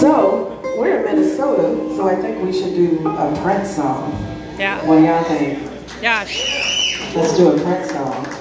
So, we're in Minnesota, so I think we should do a Prince song. Yeah. What do y'all think? Yeah. Let's do a Prince song.